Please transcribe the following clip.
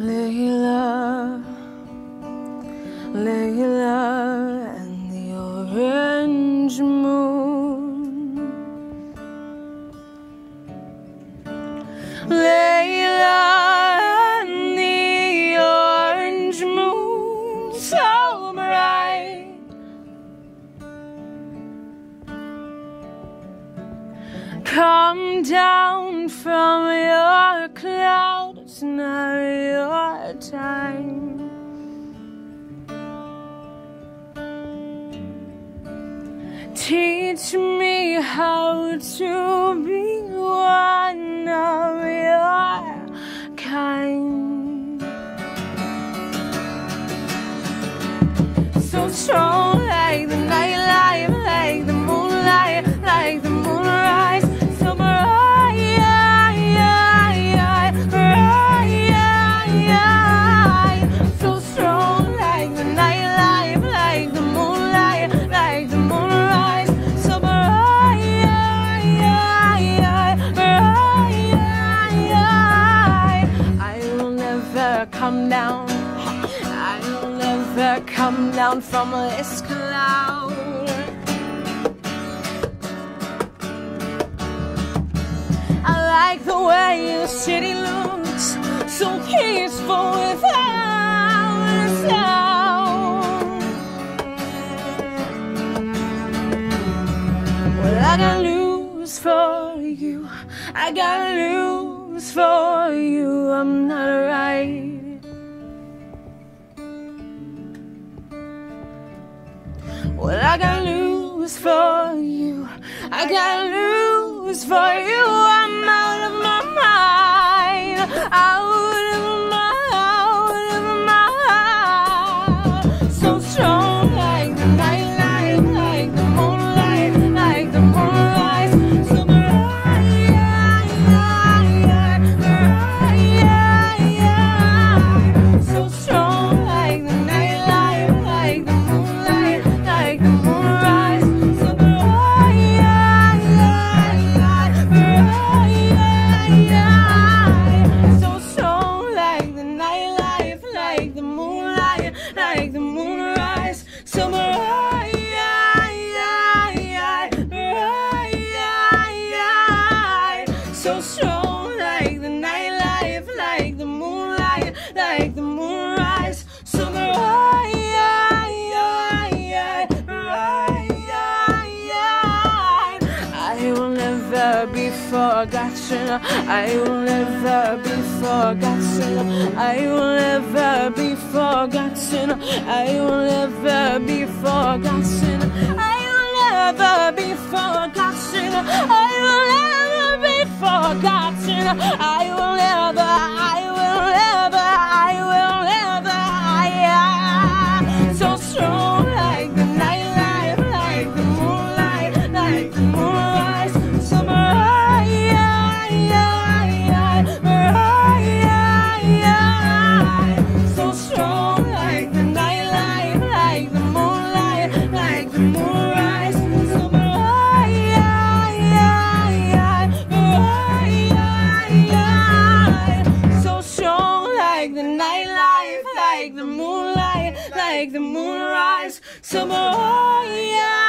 Leila, Leila, and the orange moon. Leila and the orange moon, so bright. Come down from your cloud. It's not your time. Teach me how to be come down. I will never come down from this cloud. I like the way your city looks, so peaceful without a sound. Well, I got news for you. I got news for you. I'm not right. Well, I got news for you. I got news for you. I'm out So strong like the nightlight, like the moonlight, like the moonrise. So yeah, yeah. I will never be forgotten. I will never be forgotten. I will never be forgotten. I will never be forgotten. I will never be forgotten. I will never, I will never, I will never, I am so strong like the nightlight, like the moonlight, like the moonrise. Moonlight, like the moonrise. Yeah, yeah, yeah,